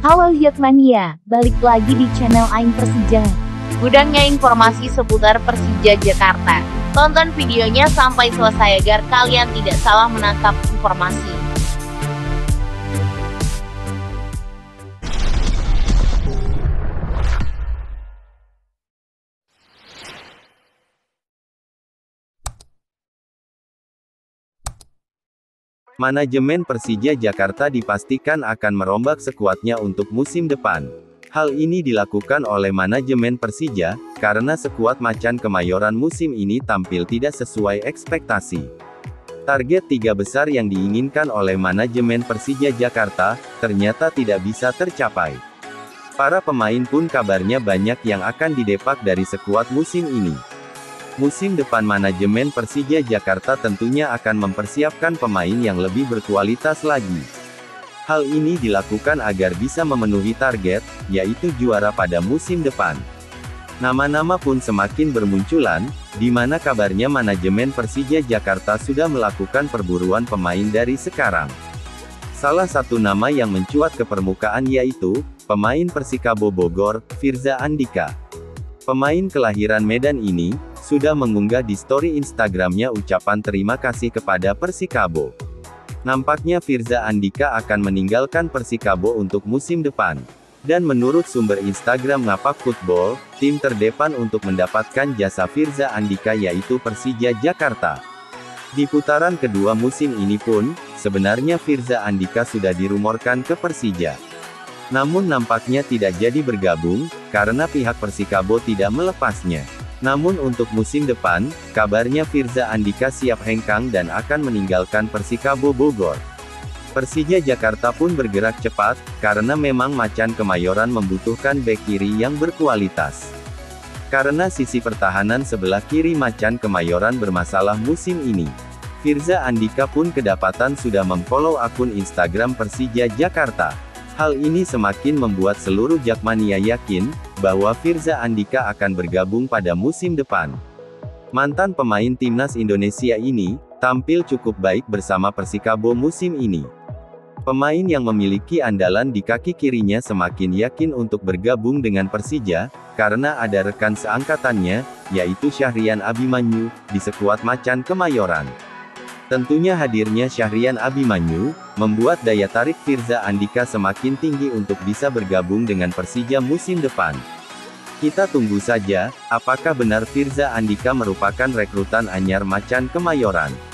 Halo Yakmania, balik lagi di channel Aing Persija. Gudangnya informasi seputar Persija Jakarta. Tonton videonya sampai selesai agar kalian tidak salah menangkap informasi. Manajemen Persija Jakarta dipastikan akan merombak sekuatnya untuk musim depan. Hal ini dilakukan oleh manajemen Persija, karena sekuat macan kemayoran musim ini tampil tidak sesuai ekspektasi. Target tiga besar yang diinginkan oleh manajemen Persija Jakarta, ternyata tidak bisa tercapai. Para pemain pun kabarnya banyak yang akan didepak dari sekuat musim ini. Musim depan manajemen Persija Jakarta tentunya akan mempersiapkan pemain yang lebih berkualitas lagi. Hal ini dilakukan agar bisa memenuhi target, yaitu juara pada musim depan. Nama-nama pun semakin bermunculan, di mana kabarnya manajemen Persija Jakarta sudah melakukan perburuan pemain dari sekarang. Salah satu nama yang mencuat ke permukaan yaitu, pemain Persikabo Bogor, Firza Andika. Pemain kelahiran Medan ini, sudah mengunggah di story Instagramnya ucapan terima kasih kepada Persikabo. Nampaknya Firza Andika akan meninggalkan Persikabo untuk musim depan. Dan menurut sumber Instagram Ngapak Football, tim terdepan untuk mendapatkan jasa Firza Andika yaitu Persija Jakarta. Di putaran kedua musim ini pun, sebenarnya Firza Andika sudah dirumorkan ke Persija. Namun nampaknya tidak jadi bergabung, karena pihak Persikabo tidak melepasnya. Namun untuk musim depan, kabarnya Firza Andika siap hengkang dan akan meninggalkan Persikabo Bogor. Persija Jakarta pun bergerak cepat, karena memang macan kemayoran membutuhkan bek kiri yang berkualitas. Karena sisi pertahanan sebelah kiri macan kemayoran bermasalah musim ini. Firza Andika pun kedapatan sudah memfollow akun Instagram Persija Jakarta. Hal ini semakin membuat seluruh Jakmania yakin, bahwa Firza Andika akan bergabung pada musim depan. Mantan pemain timnas Indonesia ini, tampil cukup baik bersama Persikabo musim ini. Pemain yang memiliki andalan di kaki kirinya semakin yakin untuk bergabung dengan Persija, karena ada rekan seangkatannya, yaitu Syahrian Abimanyu, di sekuat Macan Kemayoran. Tentunya hadirnya Syahrian Abimanyu, membuat daya tarik Firza Andika semakin tinggi untuk bisa bergabung dengan Persija musim depan. Kita tunggu saja, apakah benar Firza Andika merupakan rekrutan anyar Macan Kemayoran.